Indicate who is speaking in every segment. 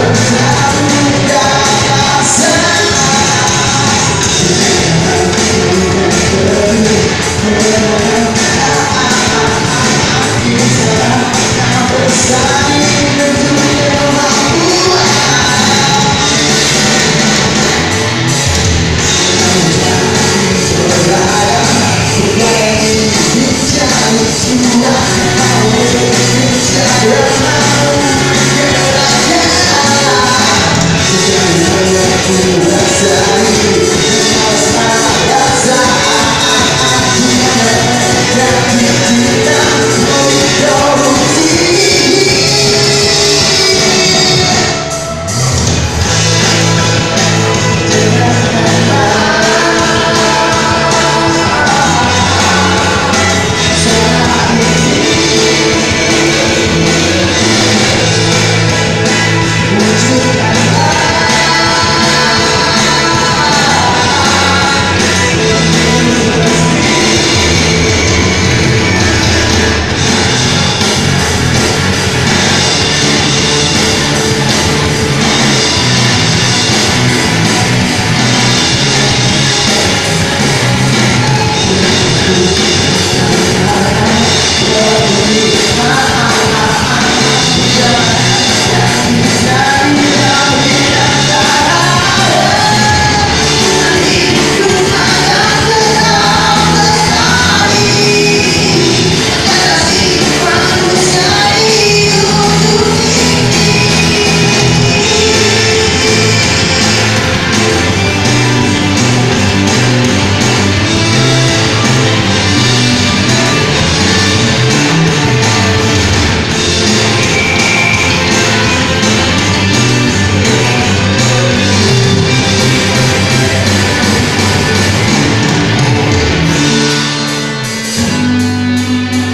Speaker 1: Thank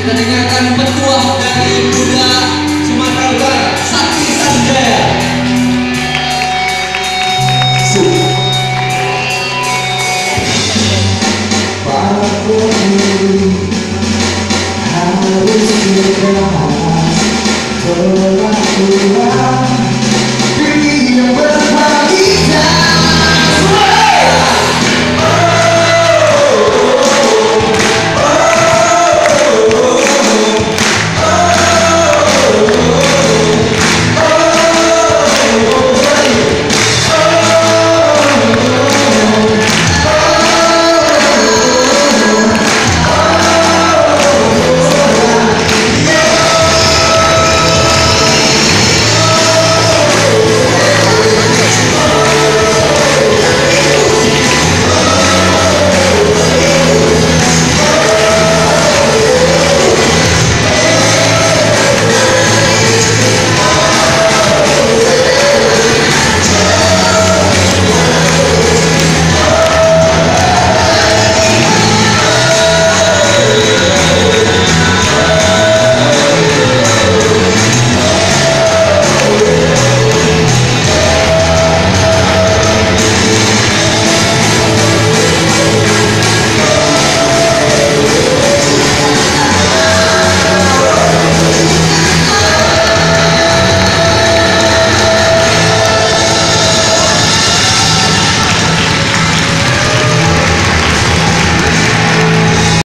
Speaker 2: kita akan petuah dari Buddha
Speaker 1: Sumatera Utara Sakti Sanjaya Para pemilu harus berlaku